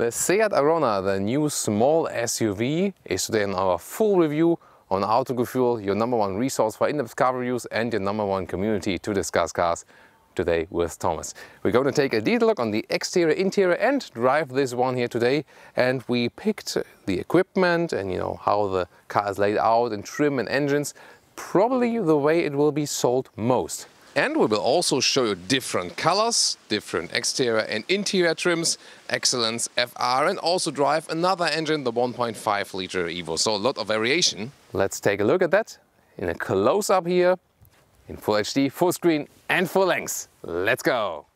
The Seat Arona, the new small SUV, is today in our full review on Autogefühl, your number one resource for in-depth car reviews and your number one community to discuss cars today with Thomas. We're going to take a detailed look on the exterior, interior and drive this one here today. And we picked the equipment and you know how the car is laid out and trim and engines, probably the way it will be sold most. And we will also show you different colors, different exterior and interior trims, Xcellence FR and also drive another engine, the 1.5 liter Evo. So a lot of variation. Let's take a look at that in a close-up here in Full HD, full screen and full length. Let's go!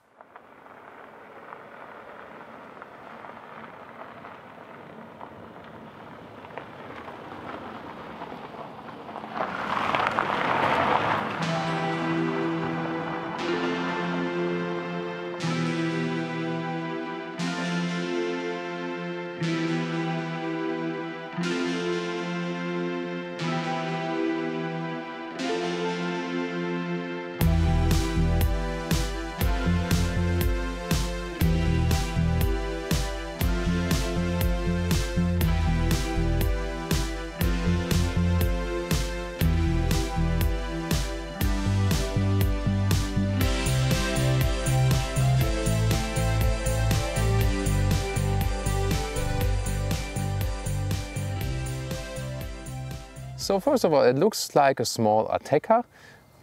So first of all, it looks like a small Ateca,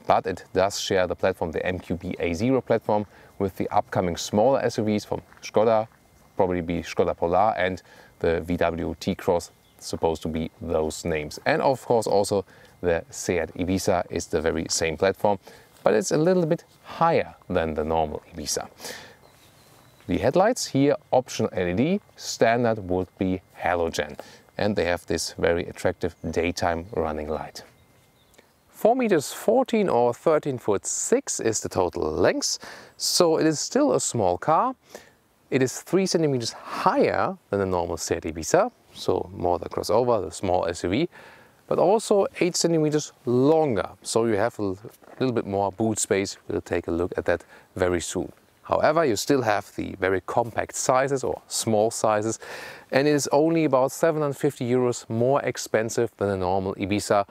but it does share the platform, the MQB A0 platform, with the upcoming smaller SUVs from Skoda, probably be Skoda Polar and the VW T-Cross, supposed to be those names. And of course also the Seat Ibiza is the very same platform, but it's a little bit higher than the normal Ibiza. The headlights here, optional LED, standard would be halogen and they have this very attractive daytime running light. 4 meters 14 or 13 foot 6 is the total length, so it is still a small car. It is 3 centimeters higher than the normal Seat Ibiza, so more the crossover, the small SUV, but also 8 centimeters longer, so you have a little bit more boot space. We'll take a look at that very soon. However, you still have the very compact sizes or small sizes and it is only about 750 euros more expensive than a normal Ibiza.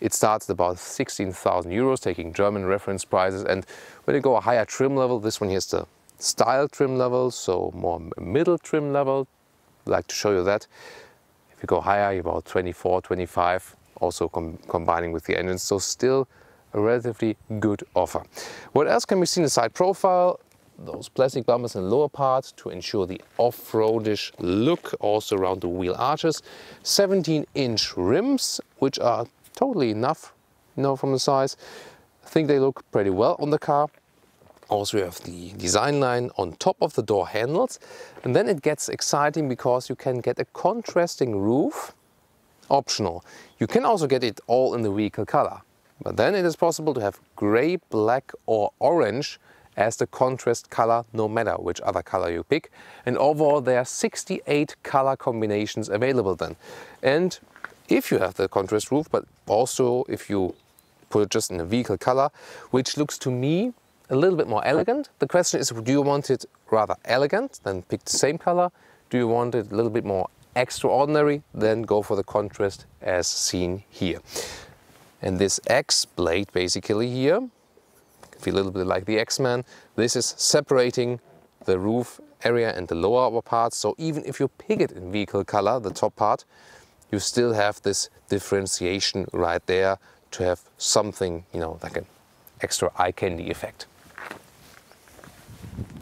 It starts at about 16,000 euros, taking German reference prices. And when you go a higher trim level, this one here's the style trim level, so more middle trim level. I'd like to show you that. If you go higher, you're about 24, 25, also com combining with the engines. So still a relatively good offer. What else can we see in the side profile? Those plastic bumpers in the lower part to ensure the off-roadish look also around the wheel arches. 17 inch rims, which are totally enough, you know, from the size. I think they look pretty well on the car. Also you have the design line on top of the door handles. And then it gets exciting because you can get a contrasting roof, optional. You can also get it all in the vehicle color. But then it is possible to have gray, black or orange as the contrast color no matter which other color you pick. And overall there are 68 color combinations available then. And if you have the contrast roof, but also if you put it just in a vehicle color, which looks to me a little bit more elegant. The question is, do you want it rather elegant, then pick the same color? Do you want it a little bit more extraordinary? Then go for the contrast as seen here. And this X blade basically here feel a little bit like the X-Men. This is separating the roof area and the lower part. So even if you pick it in vehicle color, the top part, you still have this differentiation right there to have something, you know, like an extra eye candy effect.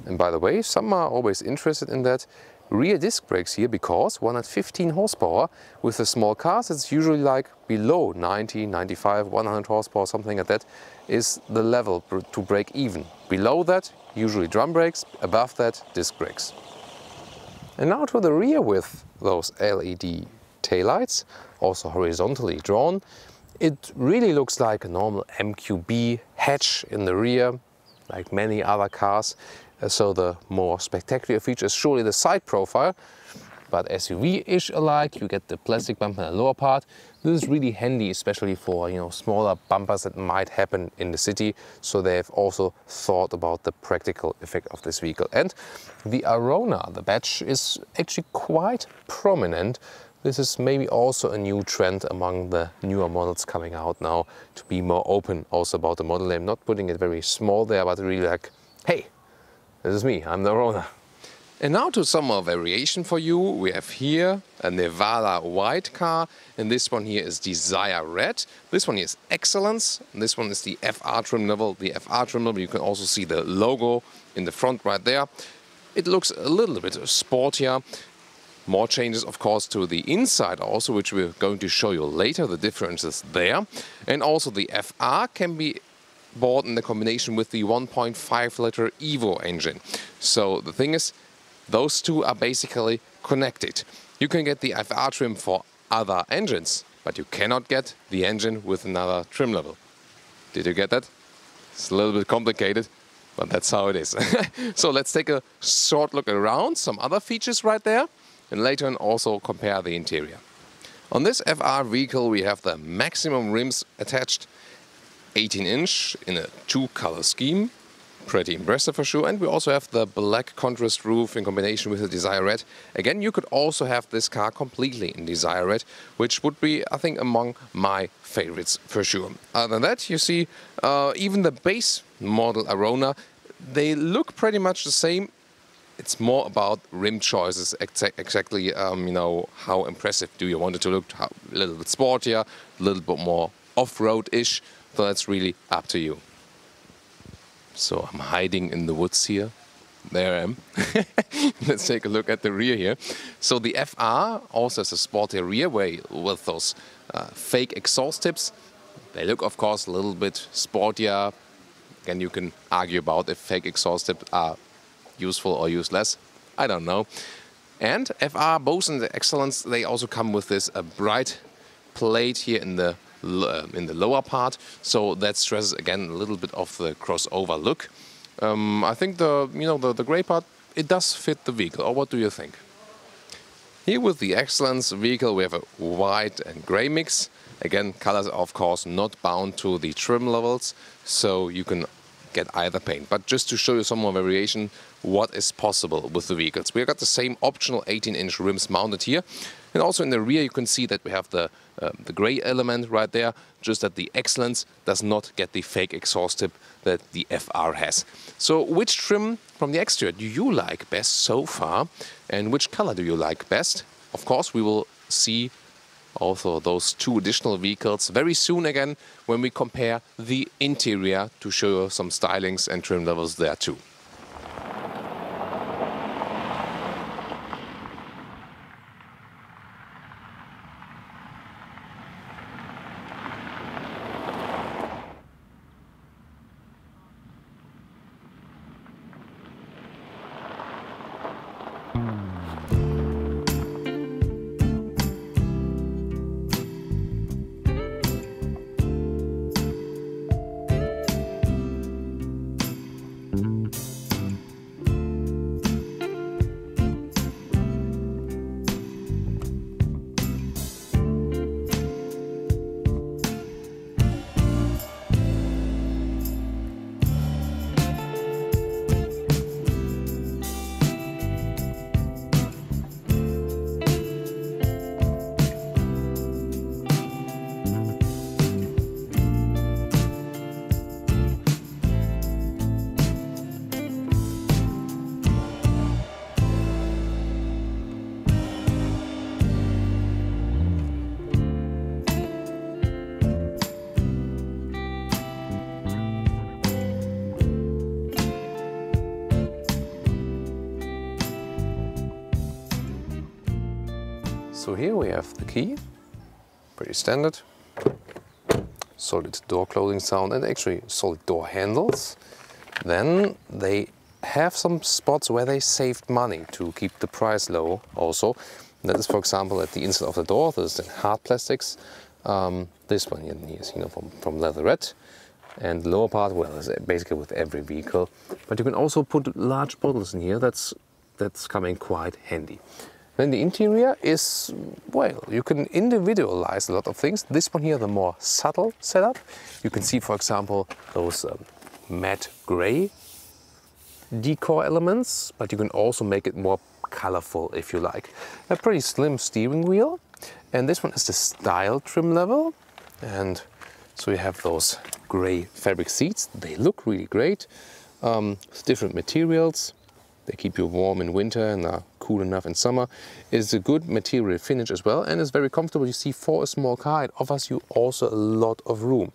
And by the way, some are always interested in that rear disc brakes here because 115 horsepower with the small cars it's usually like below 90 95 100 horsepower something like that is the level to break even. Below that usually drum brakes above that disc brakes. And now to the rear with those led taillights also horizontally drawn. It really looks like a normal mqb hatch in the rear like many other cars Uh, so the more spectacular feature is surely the side profile. but SUV-ish alike. You get the plastic bumper in the lower part. This is really handy, especially for you know smaller bumpers that might happen in the city. So they've also thought about the practical effect of this vehicle. And the Arona, the badge, is actually quite prominent. This is maybe also a new trend among the newer models coming out now to be more open also about the model name, not putting it very small there, but really like, hey, this is me, I'm the owner. And now to some more variation for you. We have here a Nevada white car, and this one here is Desire Red. This one here is Xcellence, and this one is the FR trim level. The FR trim level, you can also see the logo in the front right there. It looks a little bit sportier. More changes, of course, to the inside also, which we're going to show you later, the differences there. And also the FR can be bought in the combination with the 1.5 liter Evo engine. So the thing is, those two are basically connected. You can get the FR trim for other engines, but you cannot get the engine with another trim level. Did you get that? It's a little bit complicated, but that's how it is. so let's take a short look around, some other features right there, and later on also compare the interior. On this FR vehicle we have the maximum rims attached, 18 inch in a two color scheme, pretty impressive for sure. And we also have the black contrast roof in combination with the Desire Red. Again, you could also have this car completely in Desire Red, which would be, I think, among my favorites for sure. Other than that, you see uh, even the base model Arona, they look pretty much the same. It's more about rim choices, exa exactly, um, you know, how impressive do you want it to look, a little bit sportier, a little bit more off-road-ish, so that's really up to you. So I'm hiding in the woods here. There I am. Let's take a look at the rear here. So the FR also has a sporty rear way with those uh, fake exhaust tips. They look, of course, a little bit sportier. Again, you can argue about if fake exhaust tips are useful or useless. I don't know. And FR, both in the Xcellence, they also come with this uh, bright plate here in the in the lower part. So that stresses again a little bit of the crossover look. Um, I think the you know the, the gray part it does fit the vehicle. Or what do you think? Here with the Xcellence vehicle we have a white and gray mix. Again, colors are of course not bound to the trim levels, so you can get either paint. But just to show you some more variation, what is possible with the vehicles. We've got the same optional 18-inch rims mounted here. And also in the rear you can see that we have the, uh, the gray element right there, just that the Xcellence does not get the fake exhaust tip that the FR has. So which trim from the exterior do you like best so far? And which color do you like best? Of course, we will see also those two additional vehicles very soon again when we compare the interior to show you some stylings and trim levels there too. Standard. Solid door closing sound and actually solid door handles. Then they have some spots where they saved money to keep the price low also. That is, for example, at the inside of the door, this is hard plastics. Um, this one here is you know, from, from leatherette. And lower part, well, is basically with every vehicle. But you can also put large bottles in here. That's, that's coming quite handy. Then the interior is, well, you can individualize a lot of things. This one here, the more subtle setup. You can see, for example, those um, matte gray decor elements, but you can also make it more colorful if you like. A pretty slim steering wheel. And this one is the style trim level. And so you have those gray fabric seats. They look really great. Um, different materials. They keep you warm in winter and are cool enough in summer. It's a good material finish as well and it's very comfortable. You see for a small car it offers you also a lot of room.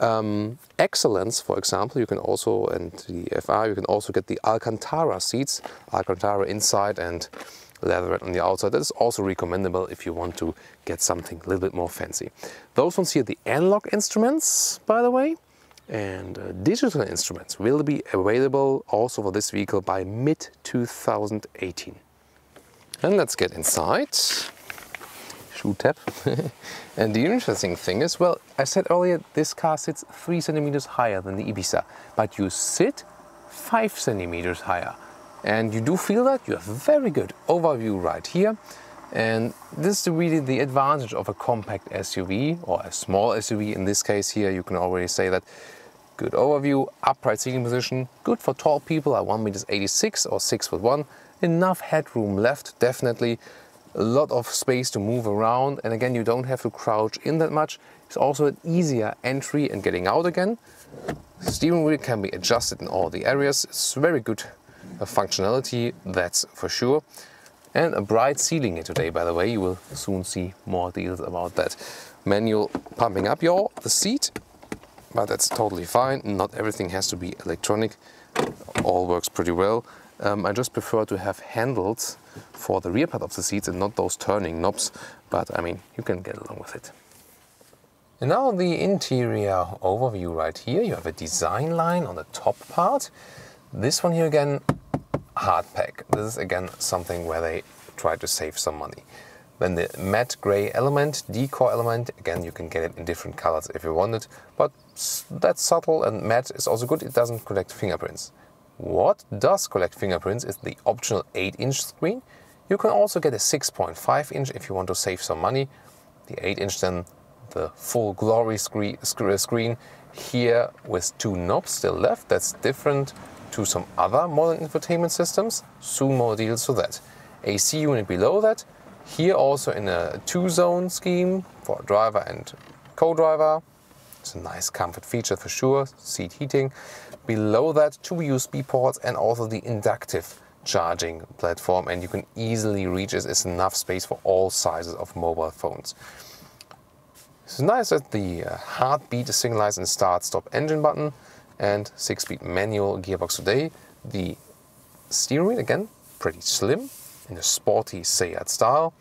Um, Xcellence for example you can also and the FR you can also get the Alcantara seats. Alcantara inside and leather on the outside. That is also recommendable if you want to get something a little bit more fancy. Those ones here, the analog instruments, by the way, and uh, digital instruments will be available also for this vehicle by mid 2018. And let's get inside. Shoe tap. and the interesting thing is, well, I said earlier, this car sits three centimeters higher than the Ibiza, but you sit five centimeters higher. And you do feel that you have a very good overview right here. And this is really the advantage of a compact SUV or a small SUV. In this case here, you can already say that good overview, upright seating position, good for tall people at 1 meters 86 or 6 foot 1. Enough headroom left, definitely. A lot of space to move around. And again, you don't have to crouch in that much. It's also an easier entry and getting out again. steering wheel can be adjusted in all the areas. It's very good uh, functionality, that's for sure. And a bright ceiling here today, by the way. You will soon see more deals about that. Manual pumping up your the seat, but that's totally fine. Not everything has to be electronic. All works pretty well. Um, I just prefer to have handles for the rear part of the seats and not those turning knobs, but I mean, you can get along with it. And now the interior overview right here. You have a design line on the top part. This one here again, hard pack. This is again something where they try to save some money. Then the matte gray element, decor element, again you can get it in different colors if you want it, but that's subtle and matte is also good, it doesn't collect fingerprints. What does collect fingerprints is the optional 8 inch screen. You can also get a 6.5 inch if you want to save some money. The 8 inch then the full glory screen here with two knobs still left, that's different to some other modern infotainment systems. Soon more deals for that. AC unit below that. Here also in a two-zone scheme for driver and co-driver. It's a nice comfort feature for sure, seat heating. Below that, two USB ports and also the inductive charging platform and you can easily reach it. It's enough space for all sizes of mobile phones. It's nice that the uh, heartbeat is signalized in start-stop engine button and 6-speed manual gearbox today. The steering again, pretty slim in a sporty Seat style.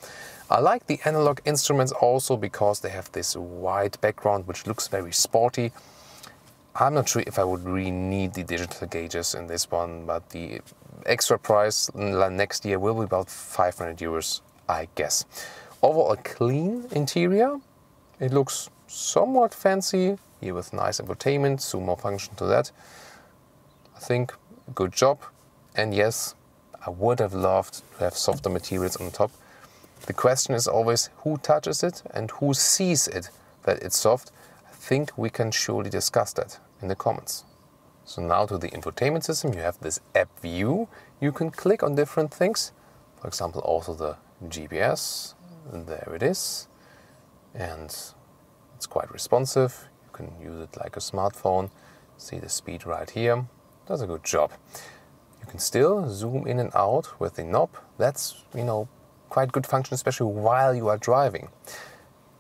I like the analog instruments also because they have this white background which looks very sporty. I'm not sure if I would really need the digital gauges in this one, but the extra price next year will be about 500 euros, I guess. Overall, a clean interior. It looks somewhat fancy, here with nice infotainment, zoom more function to that. I think good job. And yes, I would have loved to have softer materials on top. The question is always who touches it and who sees it that it's soft. I think we can surely discuss that in the comments. So now to the infotainment system, you have this app view. You can click on different things. For example, also the GPS. There it is. And it's quite responsive You can use it like a smartphone. See the speed right here. Does a good job. You can still zoom in and out with the knob. That's, you know, quite good function, especially while you are driving.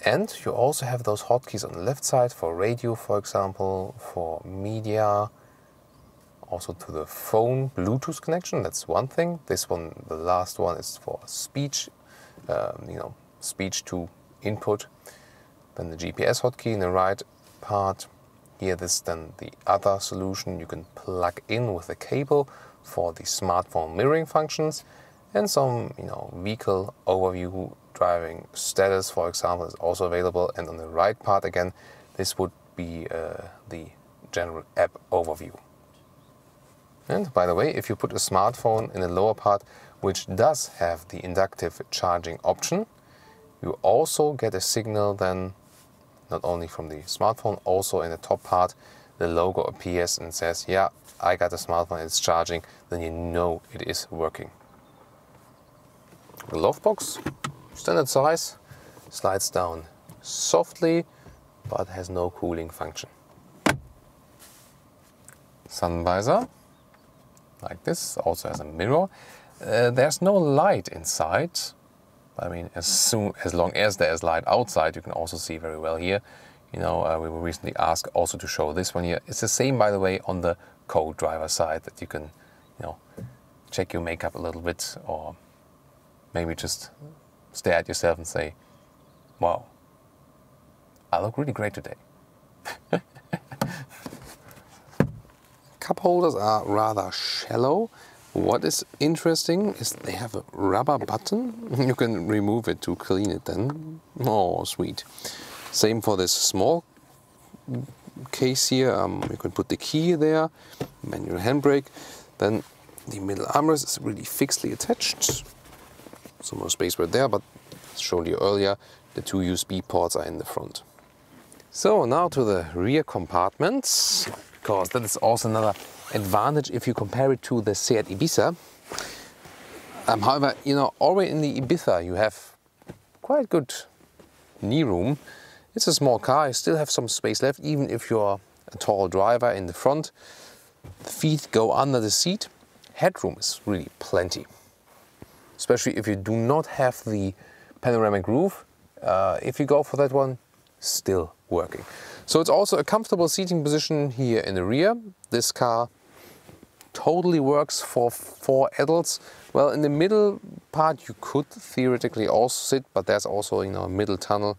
And you also have those hotkeys on the left side for radio, for example, for media, also to the phone Bluetooth connection. That's one thing. This one, the last one, is for speech, um, you know, speech to input. Then the GPS hotkey in the right part. Here this is then the other solution you can plug in with a cable for the smartphone mirroring functions and some you know vehicle overview driving status for example is also available and on the right part again this would be uh, the general app overview. And by the way, if you put a smartphone in the lower part which does have the inductive charging option. You also get a signal then not only from the smartphone, also in the top part, the logo appears and says, yeah, I got a smartphone, it's charging, then you know it is working. The glove box, standard size, slides down softly, but has no cooling function. Sun visor, like this, also has a mirror. Uh, there's no light inside, I mean, as soon as long as there is light outside, you can also see very well here. You know, uh, we were recently asked also to show this one here. It's the same, by the way, on the co-driver side that you can, you know, check your makeup a little bit or maybe just stare at yourself and say, wow, I look really great today. Cup holders are rather shallow what is interesting is they have a rubber button. You can remove it to clean it then. Oh, sweet. Same for this small case here. Um, you can put the key there, manual handbrake. Then the middle armrest is really fixedly attached. Some more space right there, but shown you earlier, the two USB ports are in the front. So now to the rear compartments, because that is also another advantage if you compare it to the Seat Ibiza. Um, however, you know, already in the Ibiza you have quite good knee room. It's a small car, you still have some space left, even if you're a tall driver in the front. The feet go under the seat. Headroom is really plenty. Especially if you do not have the panoramic roof. Uh, if you go for that one, still working. So it's also a comfortable seating position here in the rear. This car totally works for four adults. Well, in the middle part you could theoretically also sit, but there's also you know a middle tunnel.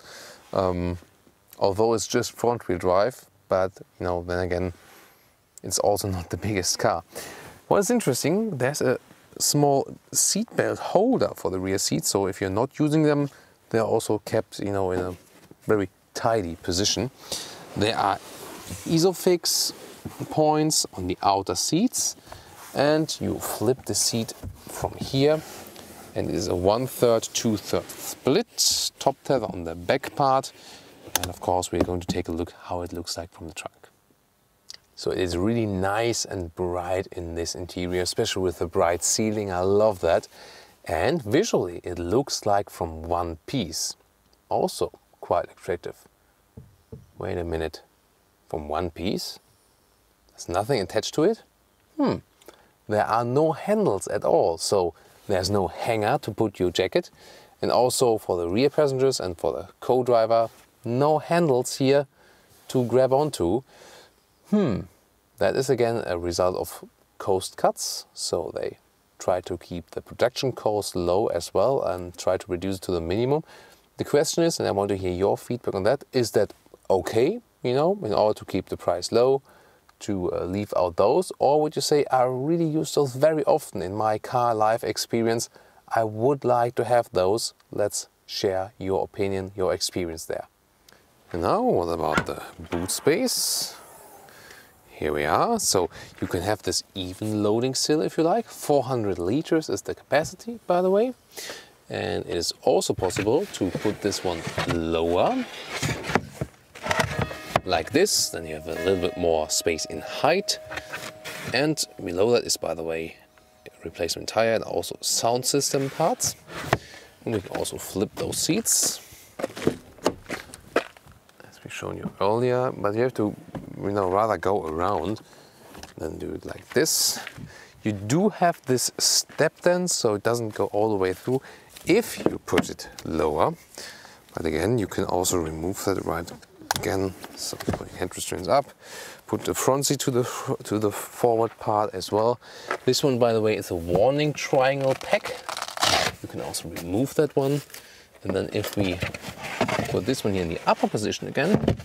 Um, although it's just front wheel drive, but you know then again, it's also not the biggest car. What is interesting, there's a small seat belt holder for the rear seat. So if you're not using them, they're also kept you know in a very tidy position. There are Isofix points on the outer seats and you flip the seat from here and it is a one-third, two-third split, top tether on the back part and of course we're going to take a look how it looks like from the trunk. So it is really nice and bright in this interior, especially with the bright ceiling, I love that. And visually it looks like from one piece, also quite attractive. Wait a minute, from one piece? There's nothing attached to it? Hmm, there are no handles at all. So there's no hanger to put your jacket. And also for the rear passengers and for the co-driver, no handles here to grab onto. Hmm, that is again a result of cost cuts. So they try to keep the production cost low as well and try to reduce it to the minimum. The question is, and I want to hear your feedback on that, is that okay, you know, in order to keep the price low? to uh, leave out those? Or would you say, I really use those very often in my car life experience? I would like to have those. Let's share your opinion, your experience there. And now, what about the boot space? Here we are. So you can have this even loading still if you like. 400 liters is the capacity, by the way. And it is also possible to put this one lower like this. Then you have a little bit more space in height. And below that is, by the way, replacement tire and also sound system parts. And we can also flip those seats. We've shown you earlier, but you have to, you know, rather go around than do it like this. You do have this step then, so it doesn't go all the way through if you put it lower. But again, you can also remove that right again, so put putting hand restraints up. Put the front seat to the to the forward part as well. This one, by the way, is a warning triangle pack. You can also remove that one. And then if we put this one here in the upper position again,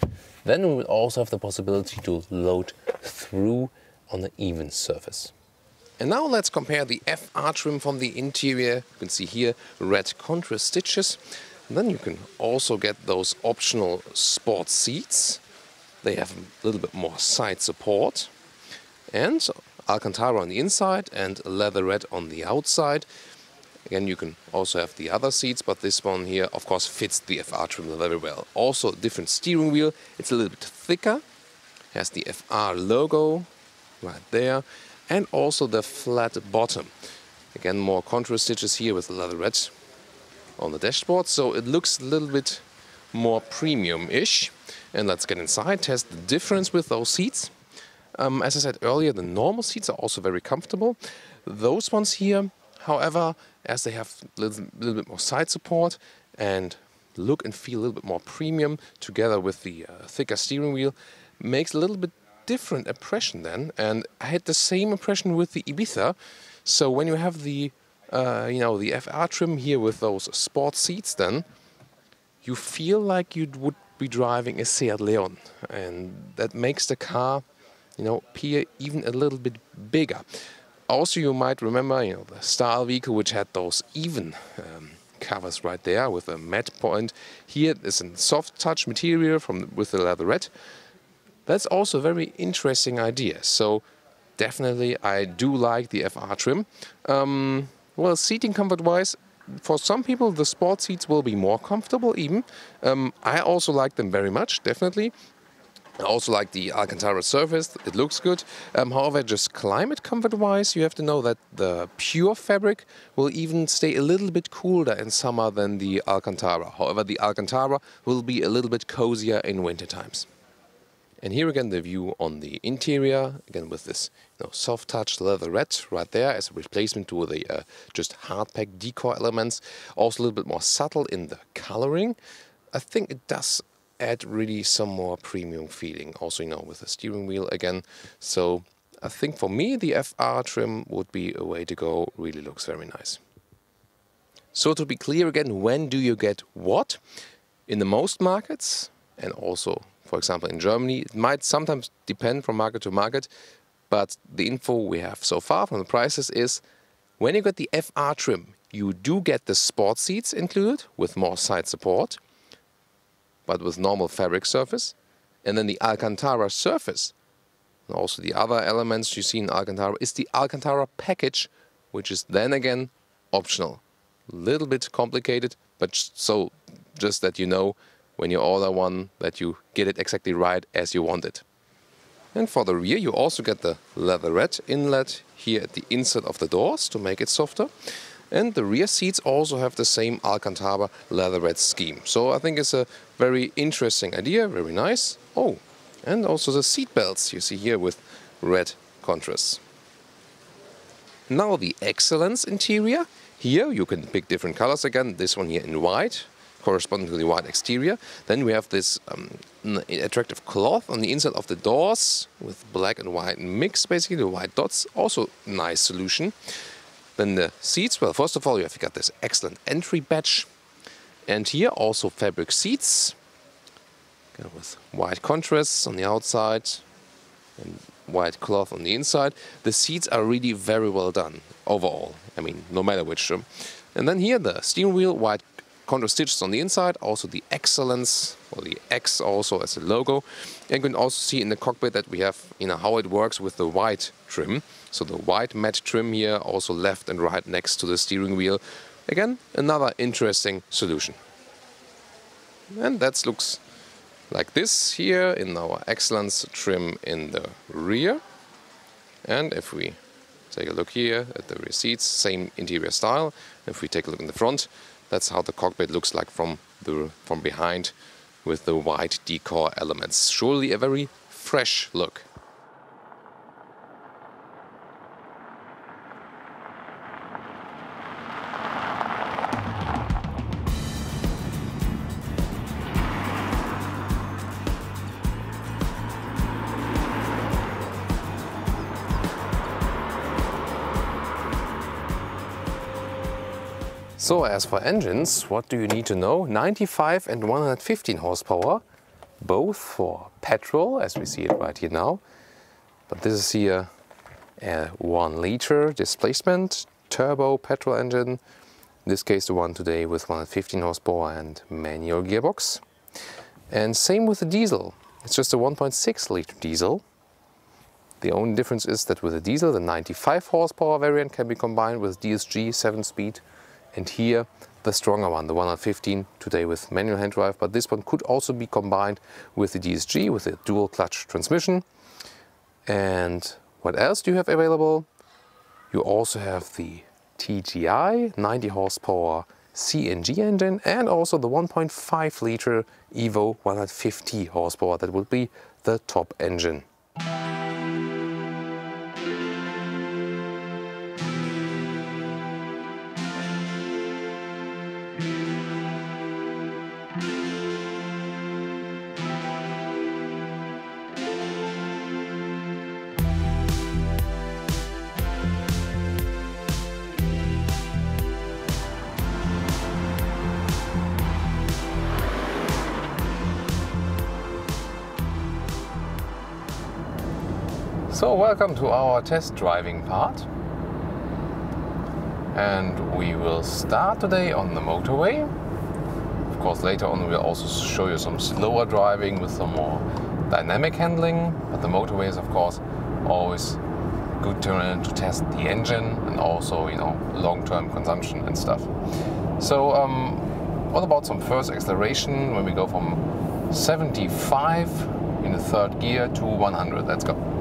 then we will also have the possibility to load through on an even surface. And now let's compare the FR trim from the interior. You can see here red contrast stitches then you can also get those optional sport seats. They have a little bit more side support. And Alcantara on the inside and leatherette on the outside. Again, you can also have the other seats, but this one here, of course, fits the FR trim very well. Also, different steering wheel. It's a little bit thicker. Has the FR logo right there, and also the flat bottom. Again, more contrast stitches here with the leatherette on the dashboard, so it looks a little bit more premium-ish. And let's get inside, test the difference with those seats. Um, as I said earlier, the normal seats are also very comfortable. Those ones here, however, as they have a little, little bit more side support and look and feel a little bit more premium together with the uh, thicker steering wheel, makes a little bit different impression then. And I had the same impression with the Ibiza. So when you have the, uh, you know, the FR trim here with those sport seats then, you feel like you would be driving a Seat Leon. And that makes the car you know, appear even a little bit bigger. Also, you might remember, you know, the style vehicle which had those even um, covers right there with a matte point. Here is a soft touch material from with the leatherette. That's also a very interesting idea. So definitely, I do like the FR trim. Um, well, seating comfort-wise, for some people the sport seats will be more comfortable even. Um, I also like them very much, definitely. I also like the Alcantara surface, it looks good. Um, however, just climate comfort wise, you have to know that the pure fabric will even stay a little bit cooler in summer than the Alcantara. However, the Alcantara will be a little bit cozier in winter times. And here again the view on the interior, again with this you know, soft touch leatherette right there as a replacement to the uh, just hard pack decor elements. Also a little bit more subtle in the coloring. I think it does add really some more premium feeling. Also, you know, with the steering wheel again. So I think for me, the FR trim would be a way to go. Really looks very nice. So to be clear again, when do you get what? In the most markets, and also, for example, in Germany, it might sometimes depend from market to market, but the info we have so far from the prices is when you get the FR trim, you do get the sport seats included with more side support but with normal fabric surface. And then the Alcantara surface, and also the other elements you see in Alcantara, is the Alcantara package, which is then again optional. A little bit complicated, but so just that you know when you order one that you get it exactly right as you want it. And for the rear you also get the leatherette inlet here at the inside of the doors to make it softer. And the rear seats also have the same Alcantara leatherette scheme. So I think it's a very interesting idea, very nice. Oh, and also the seat belts you see here with red contrasts. Now the Xcellence interior. Here you can pick different colors again. This one here in white, corresponding to the white exterior. Then we have this um, attractive cloth on the inside of the doors with black and white mix, basically the white dots. Also nice solution. Then the seats, well, first of all, you have got this excellent entry badge. And here also fabric seats with white contrasts on the outside and white cloth on the inside. The seats are really very well done overall. I mean, no matter which. room. And then here the steering wheel, white contrast stitches on the inside, also the Xcellence or the X also as a logo. And you can also see in the cockpit that we have you know how it works with the white trim. So the white matte trim here also left and right next to the steering wheel. Again, another interesting solution. And that looks like this here in our Xcellence trim in the rear. And if we take a look here at the rear seats, same interior style. If we take a look in the front, that's how the cockpit looks like from the from behind with the white decor elements. Surely a very fresh look. So as for engines, what do you need to know? 95 and 115 horsepower, both for petrol, as we see it right here now. But this is here a 1 liter displacement turbo petrol engine. In this case the one today with 115 horsepower and manual gearbox. And same with the diesel. It's just a 1.6 liter diesel. The only difference is that with the diesel, the 95 horsepower variant can be combined with DSG 7-speed and here the stronger one, the 115, today with manual hand drive, but this one could also be combined with the DSG, with the dual clutch transmission. And what else do you have available? You also have the TGI 90 horsepower CNG engine and also the 1.5 liter Evo 150 horsepower. That would be the top engine. Welcome to our test driving part. And we will start today on the motorway. Of course later on we'll also show you some slower driving with some more dynamic handling. But the motorway is of course always good to, to test the engine and also you know long-term consumption and stuff. So um, what about some first acceleration when we go from 75 in the third gear to 100? Let's go.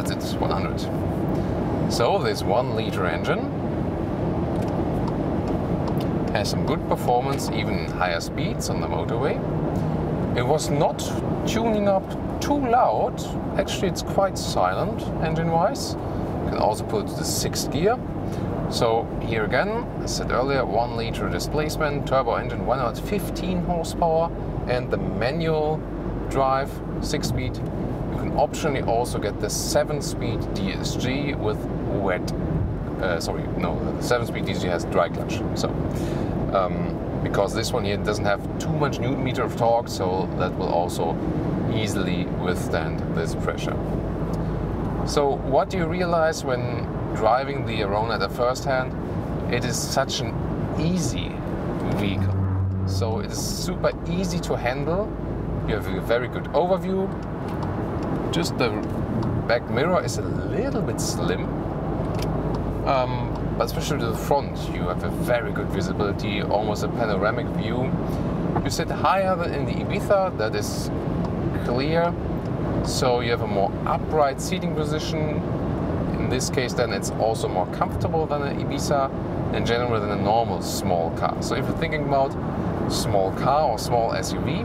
that's it, 100. So this one liter engine has some good performance, even higher speeds on the motorway. It was not tuning up too loud. Actually, it's quite silent engine-wise. You can also put the sixth gear. So here again, I said earlier, one liter displacement, turbo engine 115 horsepower, and the manual drive, six speed optionally also get the 7-speed DSG with wet, uh, sorry, no, the 7-speed DSG has dry clutch. So, um, because this one here doesn't have too much newton meter of torque, so that will also easily withstand this pressure. So what do you realize when driving the Arona at the first hand? It is such an easy vehicle. So it is super easy to handle. You have a very good overview just the back mirror is a little bit slim. Um, but especially the front, you have a very good visibility, almost a panoramic view. You sit higher than in the Ibiza, that is clear. So you have a more upright seating position. In this case, then it's also more comfortable than an Ibiza in general than a normal small car. So if you're thinking about small car or small SUV,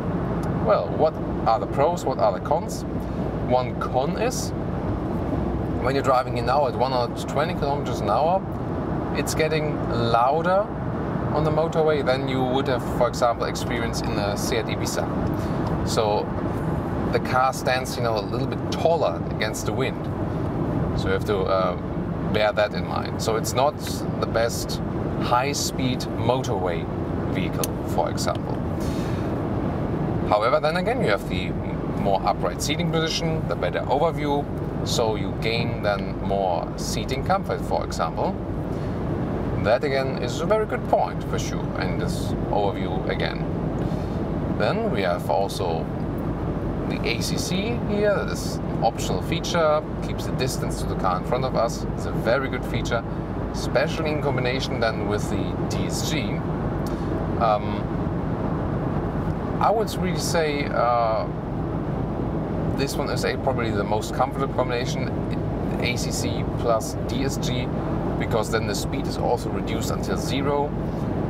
well, what are the pros, what are the cons? One con is when you're driving in now at 120 kilometers an hour, it's getting louder on the motorway than you would have, for example, experienced in a Seat Ibiza. So the car stands, you know, a little bit taller against the wind. So you have to uh, bear that in mind. So it's not the best high-speed motorway vehicle, for example. However, then again, you have the more upright seating position, the better overview, so you gain then more seating comfort, for example. That again is a very good point for sure in this overview again. Then we have also the ACC here, that is an optional feature, keeps the distance to the car in front of us. It's a very good feature, especially in combination then with the DSG. Um, I would really say uh, this one is probably the most comfortable combination, ACC plus DSG, because then the speed is also reduced until zero.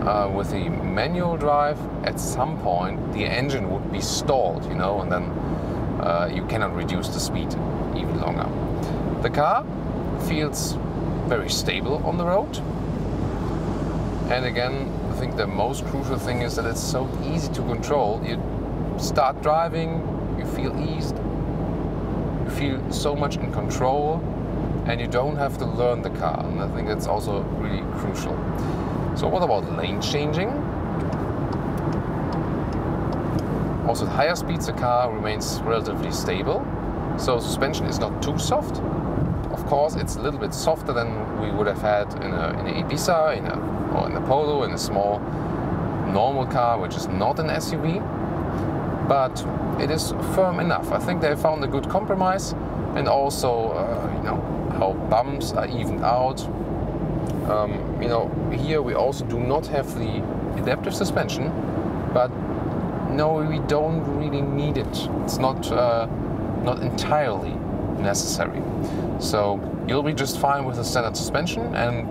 Uh, with the manual drive, at some point the engine would be stalled, you know, and then uh, you cannot reduce the speed even longer. The car feels very stable on the road. And again, I think the most crucial thing is that it's so easy to control. You start driving, you feel eased, feel so much in control and you don't have to learn the car. And I think that's also really crucial. So what about lane changing? Also at higher speeds the car remains relatively stable. So suspension is not too soft. Of course it's a little bit softer than we would have had in a, in a Ibiza in a, or in a Polo, in a small normal car which is not an SUV. But it is firm enough. I think they found a good compromise, and also, uh, you know, how bumps are evened out. Um, you know, here we also do not have the adaptive suspension, but no, we don't really need it. It's not uh, not entirely necessary. So you'll be just fine with the standard suspension, and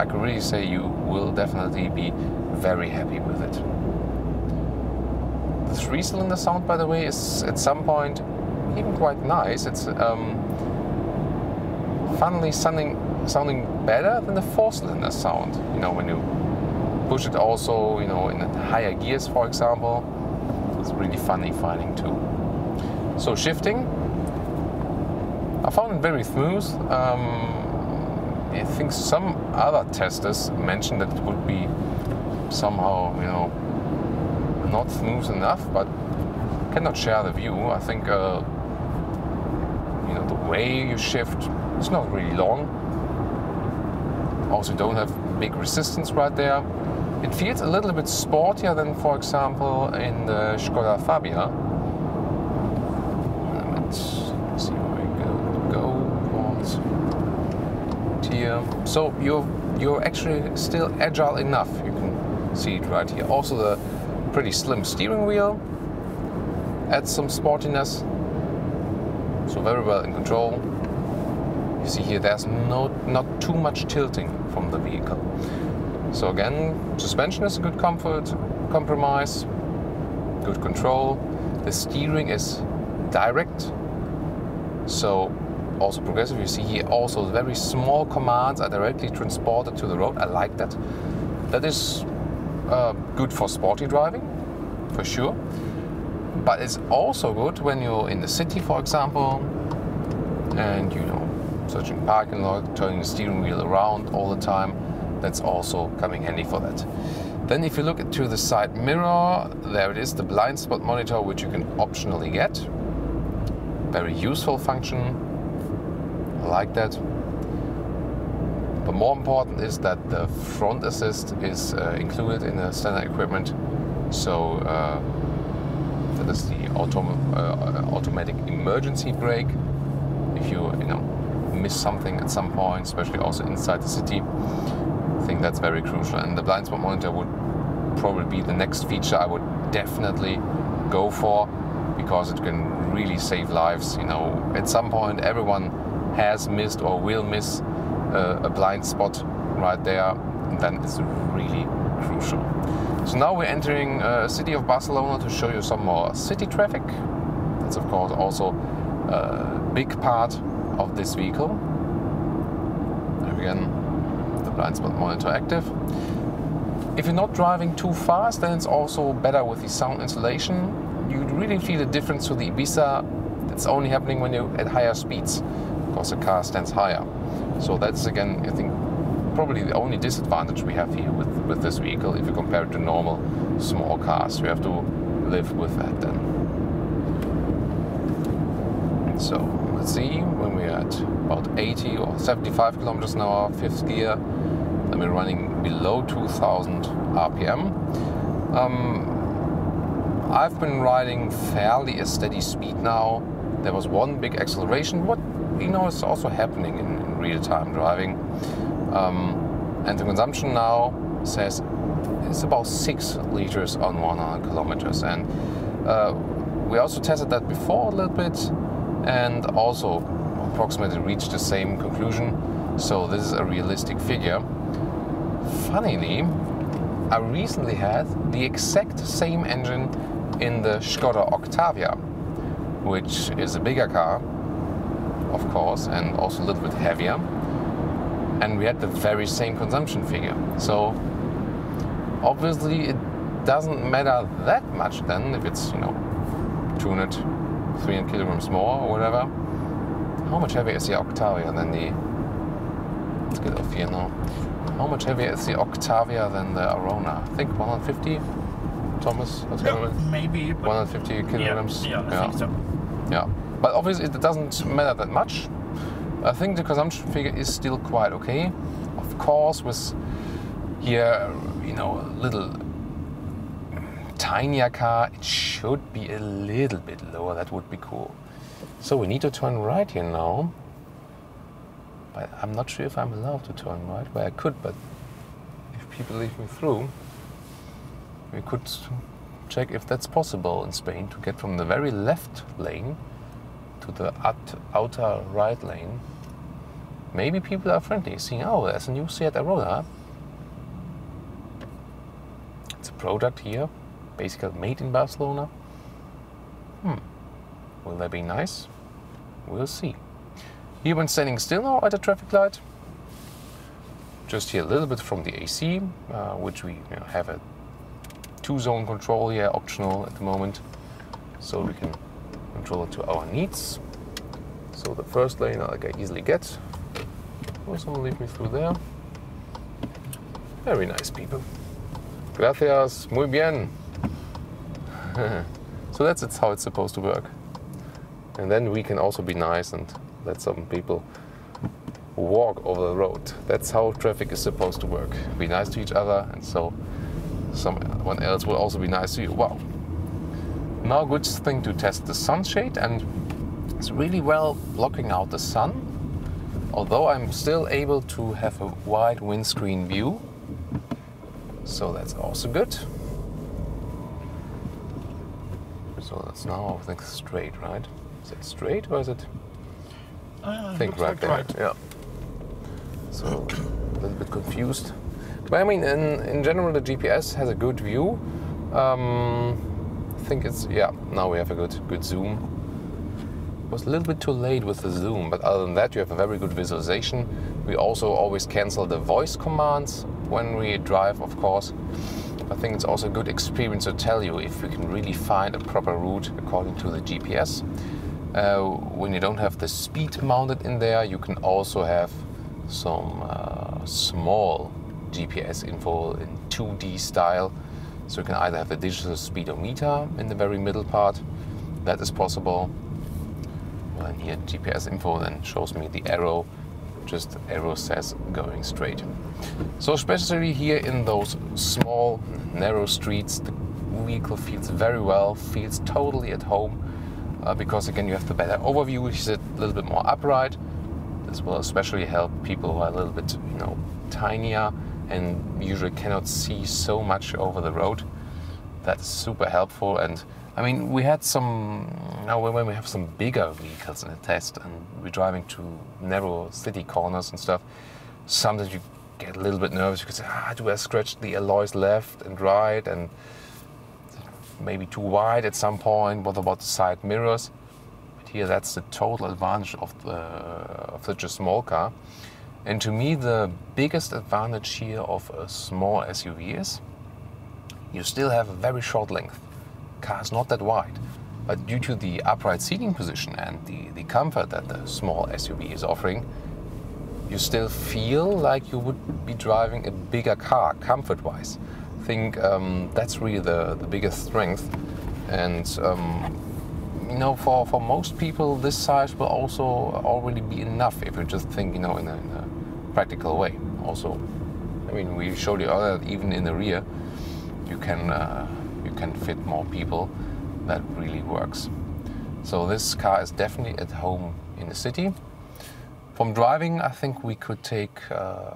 I can really say you will definitely be very happy with it. Three-cylinder sound, by the way, is at some point even quite nice. It's um, funnily sounding sounding better than the four-cylinder sound. You know, when you push it also, you know, in higher gears, for example, it's really funny finding too. So shifting, I found it very smooth. Um, I think some other testers mentioned that it would be somehow, you know, not smooth enough, but cannot share the view. I think, uh, you know, the way you shift is not really long. Also, don't have big resistance right there. It feels a little bit sportier than, for example, in the Skoda Fabia. Let's see where we go. Go here. So you're you're actually still agile enough. You can see it right here. Also, the pretty slim steering wheel adds some sportiness. So very well in control. You see here, there's no not too much tilting from the vehicle. So again, suspension is a good comfort, compromise, good control. The steering is direct, so also progressive. You see here also very small commands are directly transported to the road. I like that. That is uh, good for sporty driving, for sure. But it's also good when you're in the city, for example, and you know, searching parking lot, turning the steering wheel around all the time that's also coming handy for that. Then if you look to the side mirror, there it is, the blind spot monitor, which you can optionally get. Very useful function. I like that. But more important is that the front assist is uh, included in the standard equipment. So uh, that is the autom uh, automatic emergency brake. If you you know miss something at some point, especially also inside the city, I think that's very crucial. And the blind spot monitor would probably be the next feature I would definitely go for because it can really save lives. You know, at some point everyone has missed or will miss a blind spot right there, then it's really crucial. So now we're entering uh, city of Barcelona to show you some more city traffic. That's of course also a big part of this vehicle. Again, the blind spot monitor active. If you're not driving too fast, then it's also better with the sound insulation. You really feel a difference to the Ibiza. It's only happening when you're at higher speeds because the car stands higher. So that's again, I think, probably the only disadvantage we have here with, with this vehicle if you compare it to normal small cars. You have to live with that then. So let's see when we're at about 80 or 75 kilometers an hour, fifth gear, then we're running below 2000 RPM. Um, I've been riding fairly a steady speed now. There was one big acceleration. What you know it's also happening in, in real-time driving, um, and the consumption now says it's about six liters on 100 kilometers. And uh, we also tested that before a little bit, and also approximately reached the same conclusion. So this is a realistic figure. Funnily, I recently had the exact same engine in the Skoda Octavia, which is a bigger car, of course, and also a little bit heavier. And we had the very same consumption figure. So obviously it doesn't matter that much then if it's, you know, 200, 300 kilograms more or whatever. How much heavier is the Octavia than the... Let's get off here now. How much heavier is the Octavia than the Arona? I think 150. Thomas, that's yeah, maybe 150 kilograms. Yeah, yeah, I think so. Yeah, but obviously it doesn't matter that much. I think the consumption figure is still quite okay. Of course, with here, you know, a little tinier car, it should be a little bit lower. That would be cool. So we need to turn right here now. But I'm not sure if I'm allowed to turn right, Well, I could, but if people leave me through, we could check if that's possible in Spain to get from the very left lane to the outer right lane. Maybe people are friendly, seeing, oh, there's a new Seat Arona. It's a product here, basically made in Barcelona. Hmm, will that be nice? We'll see. Here when standing still now at a traffic light, just here a little bit from the AC, uh, which we you know, have a two-zone control here, optional at the moment, so we can control it to our needs. So the first lane I can easily get. Will someone leave me through there? Very nice people. Gracias, muy bien. so that's it's how it's supposed to work. And then we can also be nice and let some people walk over the road. That's how traffic is supposed to work. Be nice to each other, and so someone else will also be nice to you. Wow. Now, good thing to test the sunshade, and it's really well blocking out the sun. Although I'm still able to have a wide windscreen view, so that's also good. So that's now I think straight, right? Is it straight or is it? Uh, I think right like there. Right. Yeah. So a little bit confused. But I mean, in, in general, the GPS has a good view. Um, think it's yeah. Now we have a good good zoom. It was a little bit too late with the zoom, but other than that, you have a very good visualization. We also always cancel the voice commands when we drive, of course. I think it's also a good experience to tell you if you can really find a proper route according to the GPS. Uh, when you don't have the speed mounted in there, you can also have some uh, small GPS info in 2D style. So you can either have the digital speedometer in the very middle part, that is possible. Well, and here GPS info then shows me the arrow, just arrow says going straight. So especially here in those small, narrow streets, the vehicle feels very well, feels totally at home uh, because again you have the better overview, you sit a little bit more upright. This will especially help people who are a little bit, you know, tinier and usually cannot see so much over the road. That's super helpful. And I mean, we had some, know, when we have some bigger vehicles in the test and we're driving to narrow city corners and stuff, sometimes you get a little bit nervous. Say, ah, do I scratch the alloys left and right? And maybe too wide at some point. What about the side mirrors? But here, that's the total advantage of, the, of such a small car. And to me, the biggest advantage here of a small SUV is you still have a very short length. Car is not that wide, but due to the upright seating position and the, the comfort that the small SUV is offering, you still feel like you would be driving a bigger car comfort-wise I think um, that's really the, the biggest strength. And um, you know, for, for most people, this size will also already be enough if you just think, you know, in a, in a practical way. Also, I mean, we showed you earlier that even in the rear, you can uh, you can fit more people. That really works. So this car is definitely at home in the city. From driving, I think we could take uh,